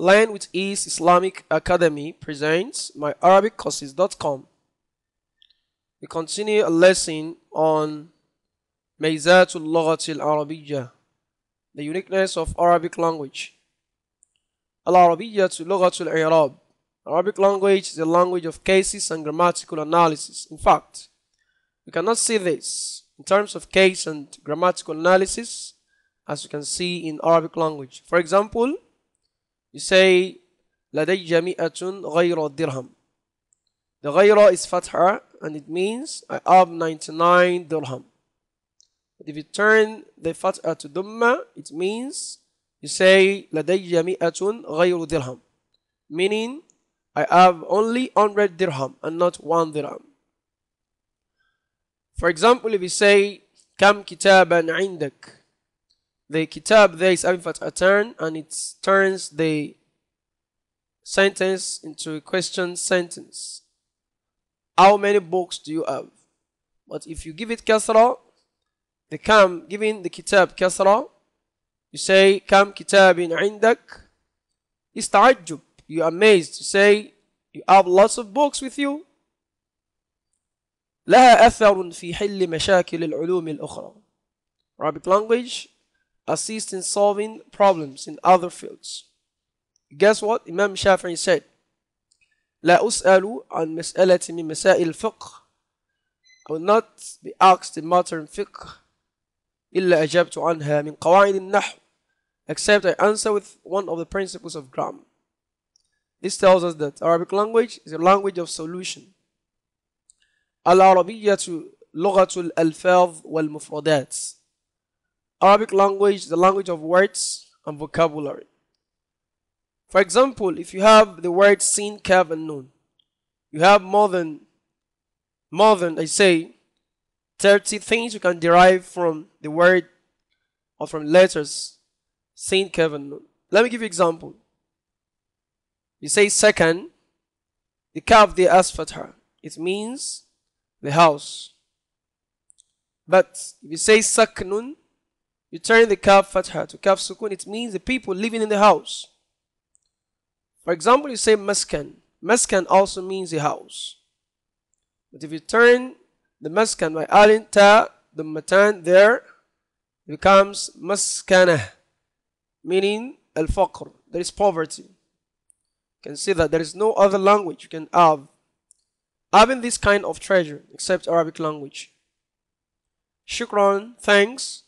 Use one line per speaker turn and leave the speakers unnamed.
Learn with Ease Islamic Academy presents myarabiccourses.com. We continue a lesson on Mayzatul Lughatil Arabiyyah, the uniqueness of Arabic language. Al Arabiyyah to Lughatul Arab. Arabic language is a language of cases and grammatical analysis. In fact, we cannot see this in terms of case and grammatical analysis as you can see in Arabic language. For example, you say لدي مئة غير الدرهم. The غير is fatha and it means I have 99 dirham. But if you turn the fatha to dhamma, it means you say لدي مئة غير dirham. Meaning I have only 100 dirham and not 1 dirham. For example, if you say كم كتابا عندك the kitab there is having a turn and it turns the sentence into a question sentence. How many books do you have? But if you give it kasra, the kam giving the kitab kasra, you say kam kitabin indak, is ta'ajjub. You're amazed to say you have lots of books with you. لها أثر في حل مشاكل العلوم الأخرى. Arabic language assist in solving problems in other fields. Guess what? Imam Shafi'i said, لا أسأل عن مسألة من مسائل الفقه I will not be asked a matter in fiqh إلا أجبت عنها من قواعد النحو except I answer with one of the principles of grammar. This tells us that Arabic language is a language of solution. العربية لغة الألفاظ والمفردات Arabic language the language of words and vocabulary. For example, if you have the word sin, kaf, and nun, you have more than, more than, I say, 30 things you can derive from the word or from letters sin, kaf, and nun. Let me give you example. You say second, the kaf, the asfatha. It means the house. But if you say saknun, you turn the kaf fatha to kaf sukun, it means the people living in the house. For example, you say maskan. Maskan also means a house. But if you turn the maskan by alin ta, the matan there, becomes maskana, meaning al faqr. There is poverty. You can see that there is no other language you can have having this kind of treasure except Arabic language. Shukran, thanks.